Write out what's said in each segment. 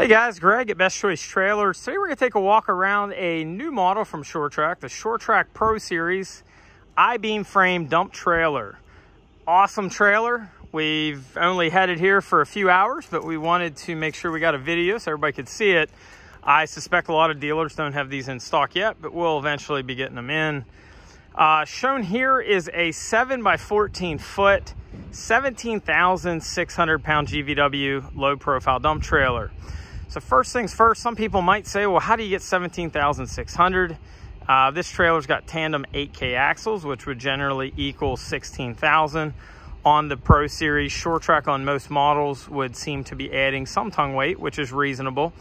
Hey guys, Greg at Best Choice Trailers. Today we're going to take a walk around a new model from Sure-Trac, the Sure-Trac Pro Series I-beam frame dump trailer. Awesome trailer. We've only had it here for a few hours, but we wanted to make sure we got a video so everybody could see it. I suspect a lot of dealers don't have these in stock yet, but we'll eventually be getting them in. Uh, shown here is a 7 by 14 foot, 17,600 pound GVW low profile dump trailer. So first things first, some people might say, well, how do you get 17,600? Uh, this trailer's got tandem 8K axles, which would generally equal 16,000. On the Pro Series, Sure-Trac on most models would seem to be adding some tongue weight, which is reasonable.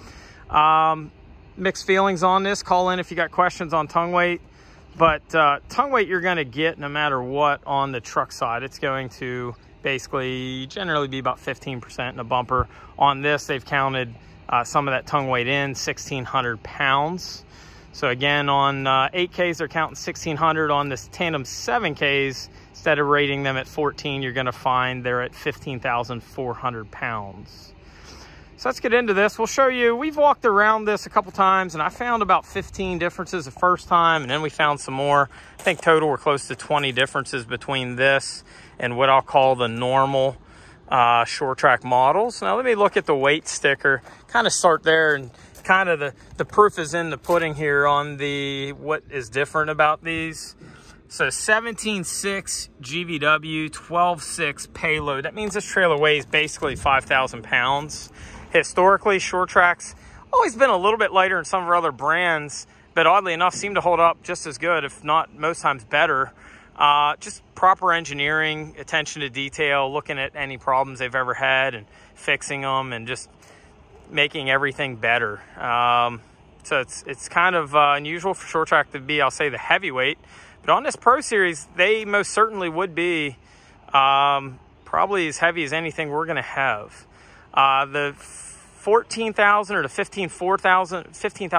Um, mixed feelings on this. Call in if you got questions on tongue weight. But uh, tongue weight you're going to get no matter what on the truck side. It's going to basically generally be about 15% in a bumper. On this, they've counted uh, some of that tongue weight in, 1,600 pounds. So again, on uh, 8Ks, they're counting 1,600. On this Tandem 7Ks, instead of rating them at 14, you're gonna find they're at 15,400 pounds. So let's get into this. We'll show you, we've walked around this a couple times and I found about 15 differences the first time and then we found some more. I think total we're close to 20 differences between this and what I'll call the normal uh, Sure-Trac models. Now let me look at the weight sticker, kind of start there and kind of the, the proof is in the pudding here on the what is different about these. So 17.6 GVW, 12.6 payload. That means this trailer weighs basically 5,000 pounds. Historically, Sure-Trac's always been a little bit lighter in some of our other brands, but oddly enough seem to hold up just as good, if not most times better. Uh, just proper engineering, attention to detail, looking at any problems they've ever had and fixing them and just making everything better. Um, so it's, it's kind of uh, unusual for Sure-Trac to be, I'll say, the heavyweight. But on this Pro Series, they most certainly would be um, probably as heavy as anything we're going to have. Uh, the 14,000 or the 15,400 15,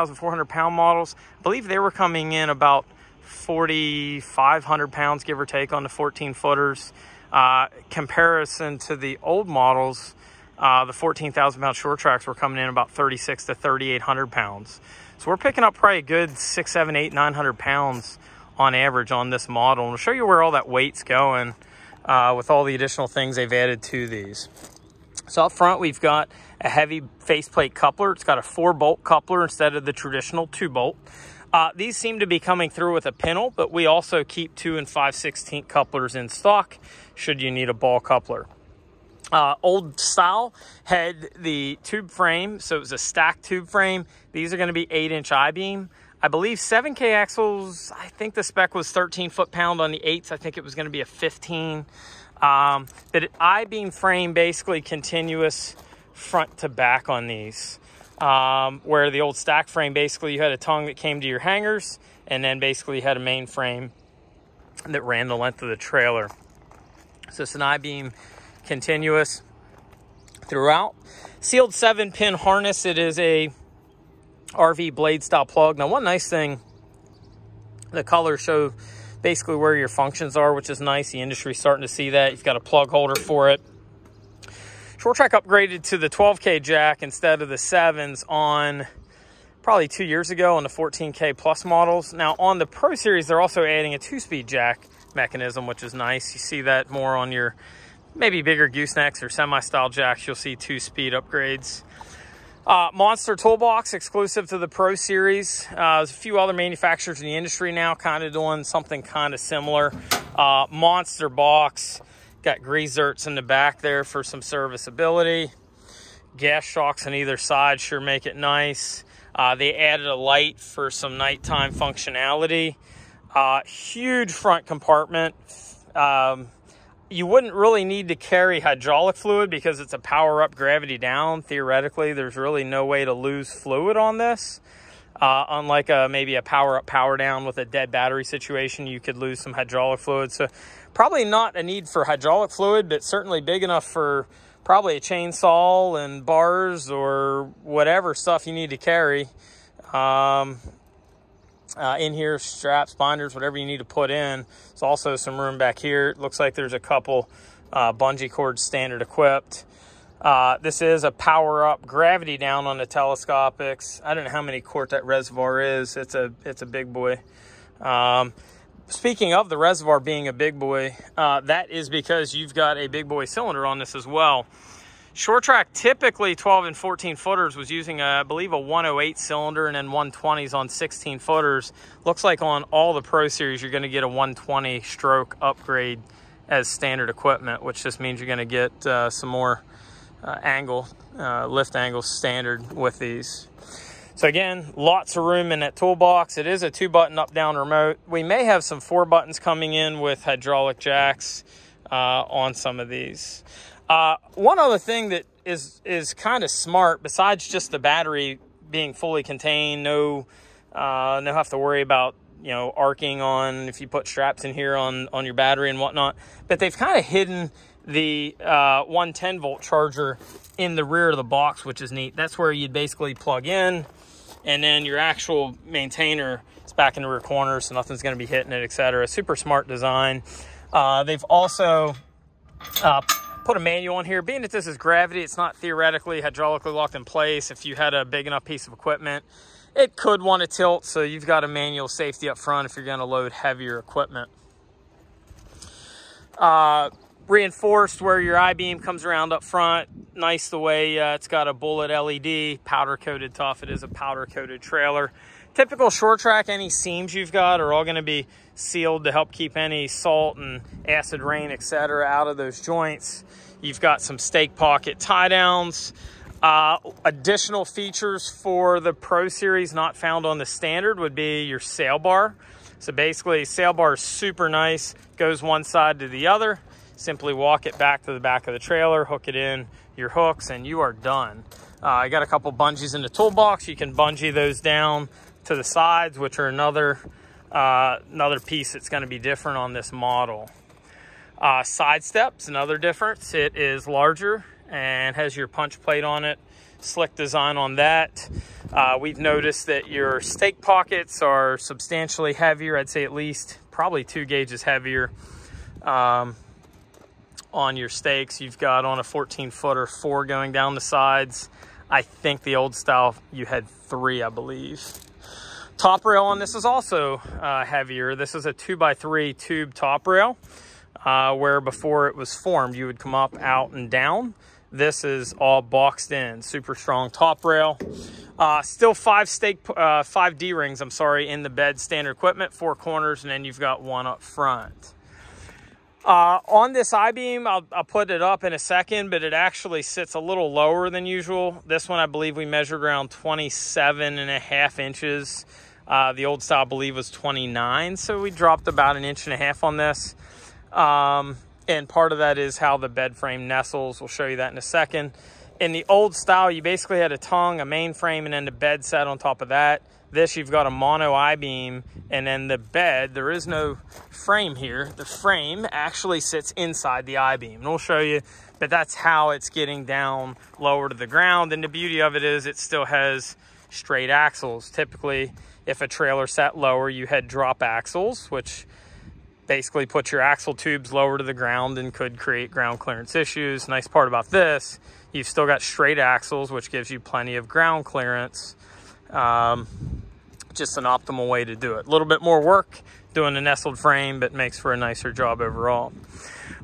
pound models, I believe they were coming in about 4,500 pounds, give or take, on the 14 footers. Uh, comparison to the old models, uh, the 14,000 pound Sure-Tracs were coming in about 36 to 3,800 pounds. So we're picking up probably a good six, seven, eight, 900 pounds on average on this model. And we'll show you where all that weight's going uh, with all the additional things they've added to these. So up front, we've got a heavy faceplate coupler. It's got a four bolt coupler instead of the traditional two bolt. Uh, these seem to be coming through with a pintle, but we also keep 2 and 5 16 couplers in stock should you need a ball coupler. Uh, old style had the tube frame, so it was a stacked tube frame. These are going to be 8 inch I-beam. I believe 7K axles, I think the spec was 13 foot pound on the 8s. I think it was going to be a 15. Um, but I-beam frame basically continuous front to back on these um, where the old stack frame, basically you had a tongue that came to your hangers and then basically had a main frame that ran the length of the trailer. So it's an I-beam continuous throughout. Sealed seven pin harness. It is a RV blade style plug. Now one nice thing, the colors show basically where your functions are, which is nice. The industry's starting to see that. You've got a plug holder for it. Sure-Trac upgraded to the 12K jack instead of the 7s on probably two years ago on the 14K Plus models. Now on the Pro Series, they're also adding a two-speed jack mechanism, which is nice. You see that more on your maybe bigger goosenecks or semi-style jacks. You'll see two-speed upgrades. Uh, Monster Toolbox, exclusive to the Pro Series. Uh, there's a few other manufacturers in the industry now kind of doing something kind of similar. Uh, Monster Box Got grease zerks in the back there for some serviceability. Gas shocks on either side sure make it nice. Uh, they added a light for some nighttime functionality. Uh, huge front compartment. Um, you wouldn't really need to carry hydraulic fluid because it's a power up gravity down. Theoretically, there's really no way to lose fluid on this. Uh, unlike a, maybe a power up, power down with a dead battery situation, you could lose some hydraulic fluid. So probably not a need for hydraulic fluid, but certainly big enough for probably a chainsaw and bars or whatever stuff you need to carry. Um, uh, in here, straps, binders, whatever you need to put in. There's also some room back here. It looks like there's a couple uh, bungee cords standard equipped. Uh, this is a power up gravity down on the telescopics. I don't know how many quart that reservoir is. It's a it's a big boy. Um, speaking of the reservoir being a big boy, uh, that is because you've got a big boy cylinder on this as well. Sure-Trac typically 12 and 14 footers was using, a, I believe, a 108 cylinder and then 120s on 16 footers. Looks like on all the Pro Series, you're going to get a 120 stroke upgrade as standard equipment, which just means you're going to get uh, some more uh, angle, uh, lift angle standard with these. So again, lots of room in that toolbox. It is a two button up down remote. We may have some four buttons coming in with hydraulic jacks uh, on some of these. Uh, one other thing that is is kind of smart, besides just the battery being fully contained, no uh, no have to worry about you know arcing on if you put straps in here on on your battery and whatnot. But they've kind of hidden the uh, 110 volt charger in the rear of the box, which is neat. That's where you'd basically plug in, and then your actual maintainer is back in the rear corner, so nothing's going to be hitting it, etc. Super smart design. Uh, they've also uh, put a manual on here. Being that this is gravity, it's not theoretically hydraulically locked in place. If you had a big enough piece of equipment, it could want to tilt, so you've got a manual safety up front if you're going to load heavier equipment. Uh, reinforced where your I-beam comes around up front. Nice the way uh, it's got a bullet LED, powder coated tough. It is a powder coated trailer. Typical Sure-Trac, any seams you've got are all gonna be sealed to help keep any salt and acid rain, etc. out of those joints. You've got some stake pocket tie downs. Uh, additional features for the Pro Series not found on the standard would be your sail bar. So basically, sail bar is super nice, goes one side to the other. Simply walk it back to the back of the trailer, hook it in your hooks, and you are done. Uh, I got a couple bungees in the toolbox. You can bungee those down to the sides, which are another, uh, another piece that's gonna be different on this model. Uh, side steps, another difference. It is larger and has your punch plate on it. Slick design on that. Uh, we've noticed that your stake pockets are substantially heavier. I'd say at least probably two gauges heavier. Um, on your stakes. You've got on a 14 footer, four going down the sides. I think the old style, you had three, I believe. Top rail on this is also uh, heavier. This is a two by three tube top rail, uh, where before it was formed, you would come up, out, and down. This is all boxed in, super strong top rail. Uh, still five stake, uh, five D rings, I'm sorry, in the bed standard equipment, four corners, and then you've got one up front. Uh, on this I-beam, I'll, I'll, put it up in a second, but it actually sits a little lower than usual. This one, I believe we measured around 27 and a half inches. Uh, the old style, I believe, was 29, so we dropped about an inch and a half on this. Um, and part of that is how the bed frame nestles. We'll show you that in a second. In the old style, you basically had a tongue, a main frame, and then the bed set on top of that. This, you've got a mono I-beam, and then the bed, there is no frame here. The frame actually sits inside the I-beam. And we'll show you, but that's how it's getting down lower to the ground. And the beauty of it is it still has straight axles. Typically, if a trailer sat lower, you had drop axles, which basically put your axle tubes lower to the ground and could create ground clearance issues. Nice part about this, you've still got straight axles, which gives you plenty of ground clearance. Um, just an optimal way to do it. A little bit more work doing a nestled frame, but makes for a nicer job overall.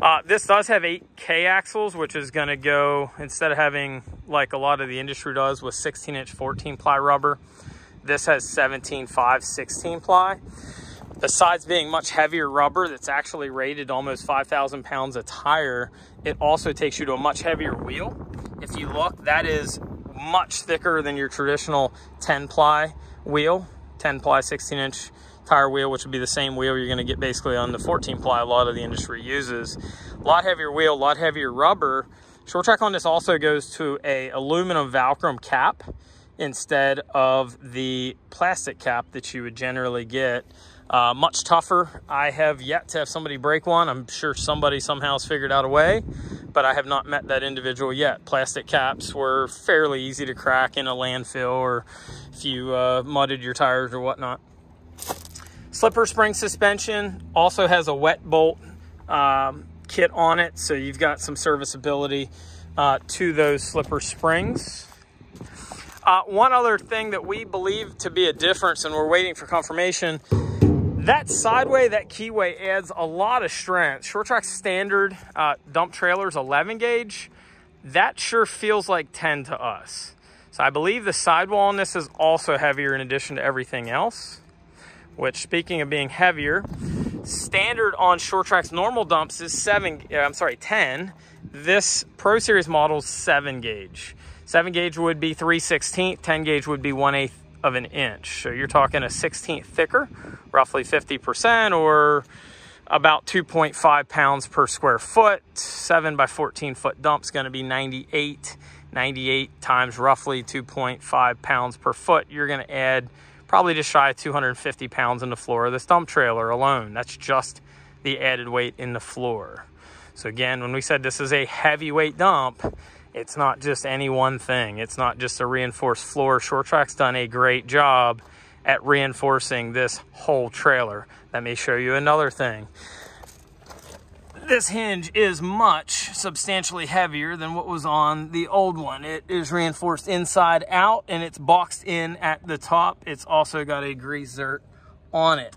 Uh, this does have 8K axles, which is going to go, instead of having like a lot of the industry does with 16 inch 14 ply rubber, this has 17, 5, 16 ply. Besides being much heavier rubber that's actually rated almost 5,000 pounds a tire, it also takes you to a much heavier wheel. If you look, that is much thicker than your traditional 10 ply wheel, 10 ply 16 inch tire wheel, which would be the same wheel you're gonna get basically on the 14 ply a lot of the industry uses. A lot heavier wheel, a lot heavier rubber. Sure-Trac on this also goes to a aluminum Valcrum cap instead of the plastic cap that you would generally get. Uh, much tougher. I have yet to have somebody break one. I'm sure somebody somehow has figured out a way, but I have not met that individual yet. Plastic caps were fairly easy to crack in a landfill or if you uh, mudded your tires or whatnot. Slipper spring suspension also has a wet bolt um, kit on it, so you've got some serviceability uh, to those slipper springs. Uh, one other thing that we believe to be a difference, and we're waiting for confirmation, that sideway, that keyway adds a lot of strength. Sure-Trac standard uh, dump trailers, 11 gauge, that sure feels like 10 to us. So I believe the sidewall on this is also heavier in addition to everything else, which speaking of being heavier, standard on Sure-Trac's normal dumps is seven, I'm sorry, 10. This Pro Series model is seven gauge. 7 gauge would be 3 16th, 10 gauge would be 1 8th of an inch. So you're talking a 16th thicker, roughly 50%, or about 2.5 pounds per square foot. 7 by 14 foot dump's going to be 98. 98 times roughly 2.5 pounds per foot. You're going to add probably just shy of 250 pounds in the floor of this dump trailer alone. That's just the added weight in the floor. So again, when we said this is a heavyweight dump, it's not just any one thing. It's not just a reinforced floor. Sure-Trac's done a great job at reinforcing this whole trailer. Let me show you another thing. This hinge is much substantially heavier than what was on the old one. It is reinforced inside out and it's boxed in at the top. It's also got a grease zert on it.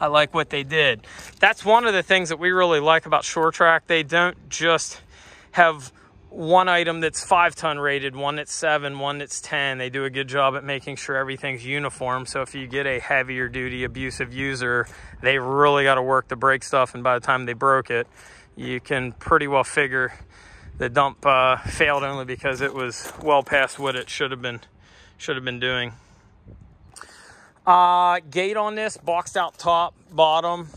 I like what they did. That's one of the things that we really like about Sure-Trac. They don't just have one item that's five ton rated, one that's seven, one that's 10. They do a good job at making sure everything's uniform. So if you get a heavier duty abusive user, they really got to work the brake stuff. And by the time they broke it, you can pretty well figure the dump uh, failed only because it was well past what it should have been should have been doing. Uh, gate on this, boxed out top, bottom,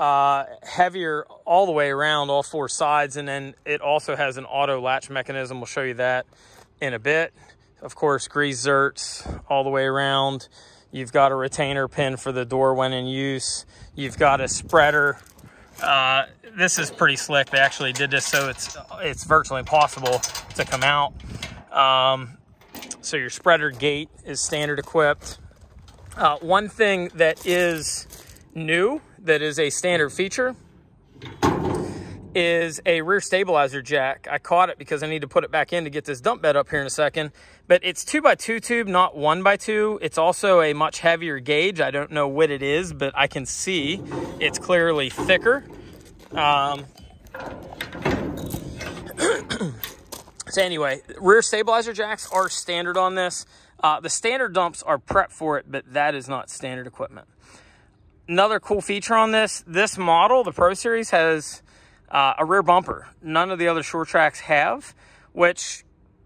uh, heavier all the way around all four sides. And then it also has an auto latch mechanism. We'll show you that in a bit. Of course, grease zerts all the way around. You've got a retainer pin for the door when in use. You've got a spreader. Uh, this is pretty slick. They actually did this so it's it's virtually impossible to come out. Um, so your spreader gate is standard equipped. Uh, one thing that is new that is a standard feature is a rear stabilizer jack. I caught it because I need to put it back in to get this dump bed up here in a second. But it's 2 by 2 tube, not 1 by 2 It's also a much heavier gauge. I don't know what it is, but I can see it's clearly thicker. Um, so anyway, rear stabilizer jacks are standard on this. Uh, the standard dumps are prep for it, but that is not standard equipment another cool feature on this, this model, the Pro Series, has uh, a rear bumper. None of the other Sure-Tracs have, which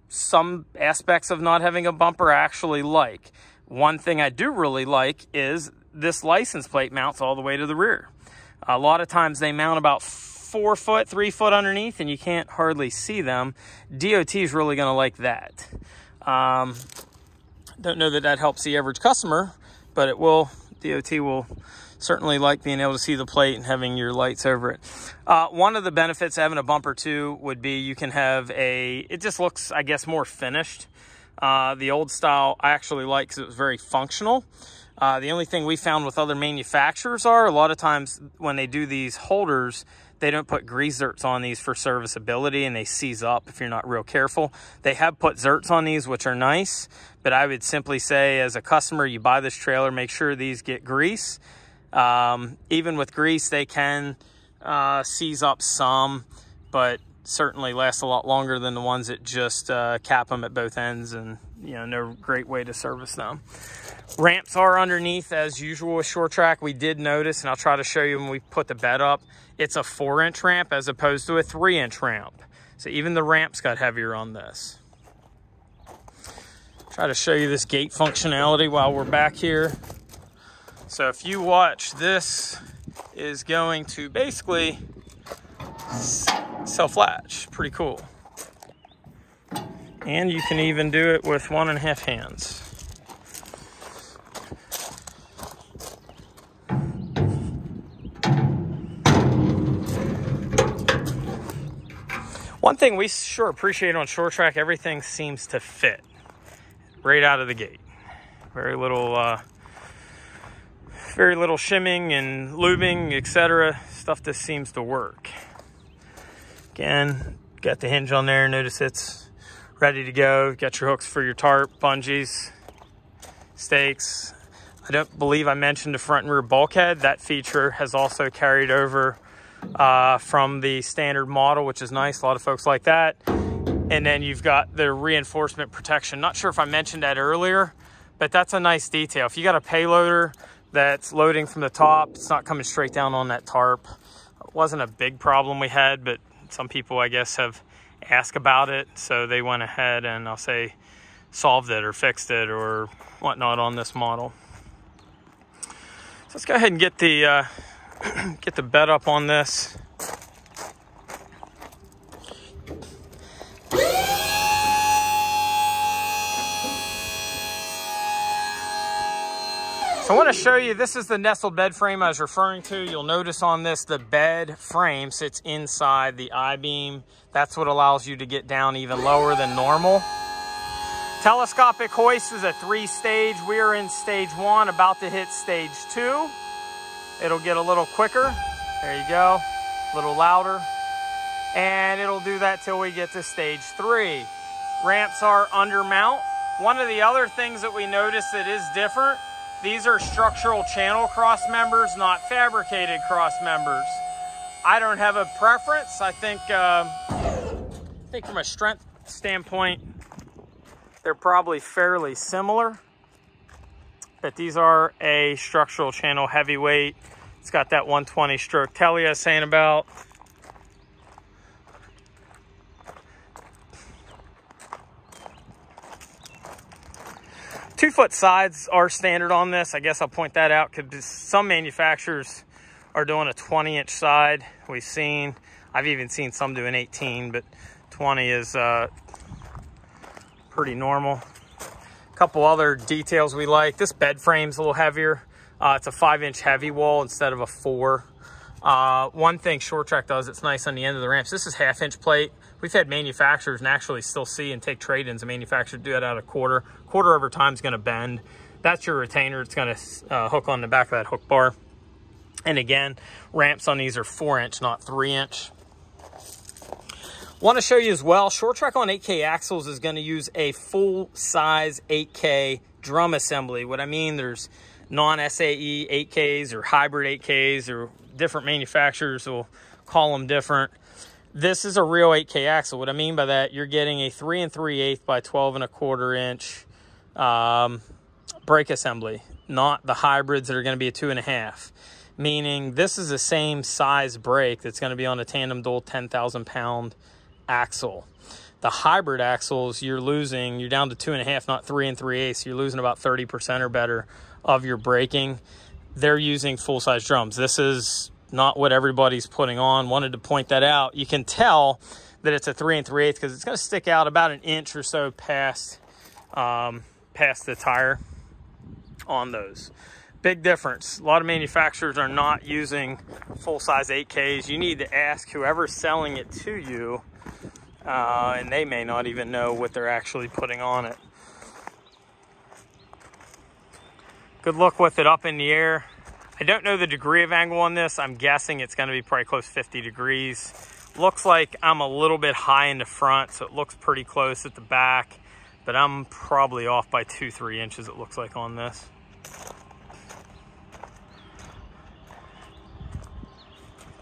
some aspects of not having a bumper actually like. One thing I do really like is this license plate mounts all the way to the rear. A lot of times they mount about four foot, three foot underneath, and you can't hardly see them. DOT is really going to like that. Um, don't know that that helps the average customer, but it will. DOT will certainly like being able to see the plate and having your lights over it. Uh, one of the benefits of having a bumper too would be you can have a, it just looks, I guess, more finished. Uh, the old style I actually like because it was very functional. Uh, the only thing we found with other manufacturers are a lot of times when they do these holders, they don't put grease zerts on these for serviceability and they seize up if you're not real careful. They have put zerts on these, which are nice, but I would simply say as a customer, you buy this trailer, make sure these get grease um, even with grease, they can uh, seize up some, but certainly last a lot longer than the ones that just uh, cap them at both ends and you know no great way to service them. Ramps are underneath as usual with Sure-Trac. We did notice and i'll try to show you when we put the bed up it's a four inch ramp as opposed to a three inch ramp. So even the ramps got heavier on this. Try to show you this gate functionality while we're back here so if you watch, this is going to basically self-latch. Pretty cool. And you can even do it with one and a half hands. One thing we sure appreciate on Sure-Trac, everything seems to fit right out of the gate. Very little uh, very little shimming and lubing, etc. Stuff that seems to work. Again, Got the hinge on there. Notice it's ready to go. Got your hooks for your tarp, bungees, stakes. I don't believe I mentioned the front and rear bulkhead. That feature has also carried over uh, from the standard model, which is nice. A lot of folks like that. And then you've got the reinforcement protection. Not sure if I mentioned that earlier, but that's a nice detail. If you got a payloader that's loading from the top, it's not coming straight down on that tarp. It wasn't a big problem we had, but some people, I guess, have asked about it. So they went ahead and I'll say solved it or fixed it or whatnot on this model. So let's go ahead and get the uh, get the bed up on this. So I want to show you, this is the nestled bed frame I was referring to. You'll notice on this, the bed frame sits inside the I-beam. That's what allows you to get down even lower than normal. Telescopic hoist is a three stage. We are in stage one, about to hit stage two. It'll get a little quicker. There you go, a little louder. And it'll do that till we get to stage three. Ramps are under mount. One of the other things that we notice that is different these are structural channel cross members, not fabricated cross members. I don't have a preference. I think, uh, I think from a strength standpoint, they're probably fairly similar. But these are a structural channel heavyweight. It's got that 120 stroke telly I was saying about. Two foot sides are standard on this. I guess I'll point that out because some manufacturers are doing a 20 inch side. We've seen, I've even seen some doing 18, but 20 is uh, pretty normal. A couple other details we like. This bed frame's a little heavier. Uh, it's a five inch heavy wall instead of a four. Uh, one thing Sure-Trac does, it's nice on the end of the ramps. This is half inch plate. We've had manufacturers and actually still see and take trade-ins. A manufacturer do that out of quarter. Quarter over time is going to bend. That's your retainer. It's going to uh, hook on the back of that hook bar. And again, ramps on these are four inch, not three inch. Want to show you as well, Sure-Trac on 8K axles is going to use a full size 8K drum assembly. What I mean, there's non-SAE 8Ks or hybrid 8Ks or different manufacturers will call them different. This is a real 8K axle. What I mean by that, you're getting a 3 and 3 8 by 12 and a quarter inch um, brake assembly, not the hybrids that are going to be a 2.5. Meaning this is the same size brake that's going to be on a tandem dual 10,000 pound axle. The hybrid axles, you're losing, you're down to 2.5, not 3 and 3 eighths. You're losing about 30% or better of your braking. They're using full size drums. This is not what everybody's putting on. Wanted to point that out. You can tell that it's a three and three eighths because it's going to stick out about an inch or so past um, past the tire on those. Big difference. A lot of manufacturers are not using full size 8Ks. You need to ask whoever's selling it to you, uh, and they may not even know what they're actually putting on it. Good look with it up in the air. I don't know the degree of angle on this. I'm guessing it's gonna be probably close 50 degrees. Looks like I'm a little bit high in the front, so it looks pretty close at the back, but I'm probably off by two, three inches, it looks like on this.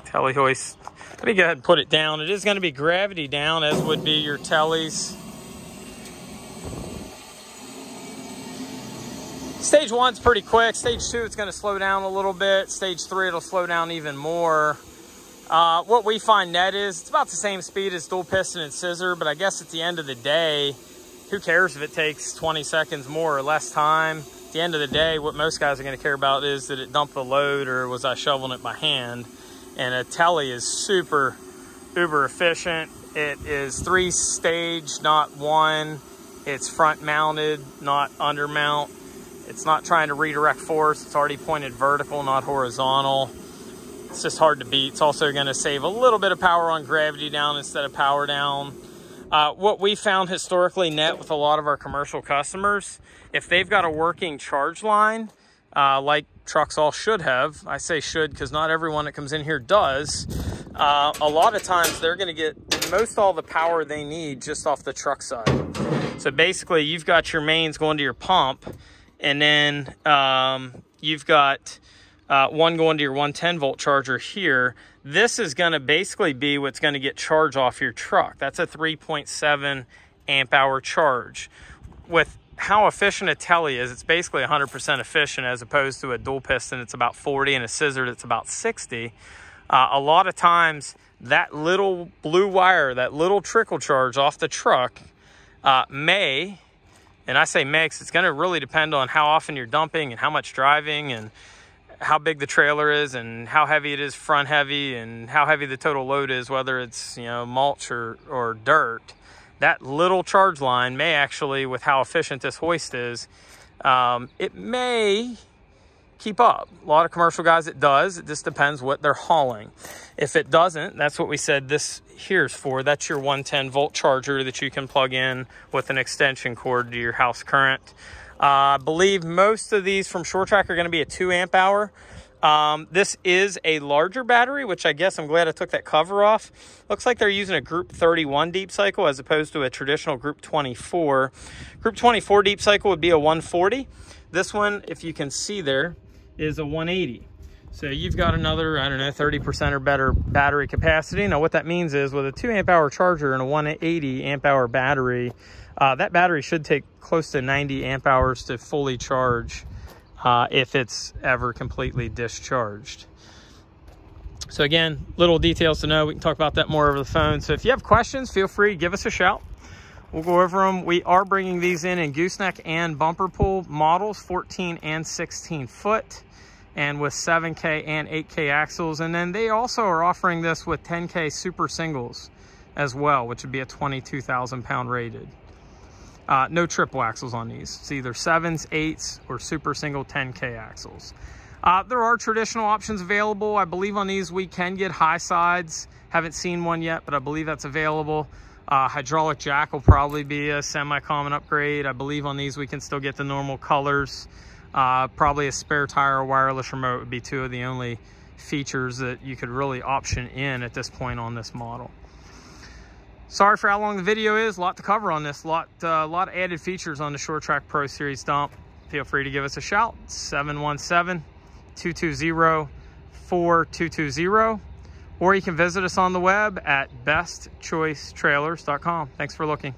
Telly hoist. Let me go ahead and put it down. It is gonna be gravity down, as would be your tellies. Stage one's pretty quick. Stage two, it's gonna slow down a little bit. Stage three, it'll slow down even more. Uh, what we find net is, it's about the same speed as dual piston and scissor, but I guess at the end of the day, who cares if it takes 20 seconds more or less time? At the end of the day, what most guys are gonna care about is that it dumped the load or was I shoveling it by hand? And a telly is super, uber efficient. It is three stage, not one. It's front mounted, not under mount. It's not trying to redirect force. It's already pointed vertical, not horizontal. It's just hard to beat. It's also going to save a little bit of power on gravity down instead of power down. Uh, what we found historically net with a lot of our commercial customers, if they've got a working charge line, uh, like trucks all should have, I say should because not everyone that comes in here does, uh, a lot of times they're going to get most all the power they need just off the truck side. So basically, you've got your mains going to your pump, and then um, you've got uh, one going to your 110 volt charger here. This is going to basically be what's going to get charged off your truck. That's a 3.7 amp hour charge. With how efficient a telly is, it's basically 100% efficient as opposed to a dual piston, it's about 40, and a scissor, it's about 60. Uh, a lot of times, that little blue wire, that little trickle charge off the truck uh, may, and I say mix, it's going to really depend on how often you're dumping and how much driving and how big the trailer is and how heavy it is front heavy and how heavy the total load is, whether it's, you know, mulch or, or dirt. That little charge line may actually, with how efficient this hoist is, um, it may keep up. A lot of commercial guys, it does. It just depends what they're hauling. If it doesn't, that's what we said this here's for. That's your 110 volt charger that you can plug in with an extension cord to your house current. Uh, I believe most of these from Sure-Trac are going to be a 2 amp hour. Um, this is a larger battery, which I guess I'm glad I took that cover off. Looks like they're using a Group 31 deep cycle as opposed to a traditional Group 24. Group 24 deep cycle would be a 140. This one, if you can see there, is a 180. So you've got another, I don't know, 30% or better battery capacity. Now what that means is with a two amp hour charger and a 180 amp hour battery, uh, that battery should take close to 90 amp hours to fully charge uh, if it's ever completely discharged. So again, little details to know. We can talk about that more over the phone. So if you have questions, feel free, give us a shout. We'll go over them. We are bringing these in in gooseneck and bumper pull models, 14 and 16 foot, and with 7K and 8K axles. And then they also are offering this with 10K super singles as well, which would be a 22,000 pound rated. Uh, no triple axles on these. It's either sevens, eights, or super single 10K axles. Uh, there are traditional options available. I believe on these we can get high sides. Haven't seen one yet, but I believe that's available. Uh, hydraulic jack will probably be a semi-common upgrade. I believe on these we can still get the normal colors. Uh, probably a spare tire or wireless remote would be two of the only features that you could really option in at this point on this model. Sorry for how long the video is. A lot to cover on this. A lot, uh, lot of added features on the Sure-Trac Pro Series dump. Feel free to give us a shout. 717-220-4220 or you can visit us on the web at bestchoicetrailers.com. Thanks for looking.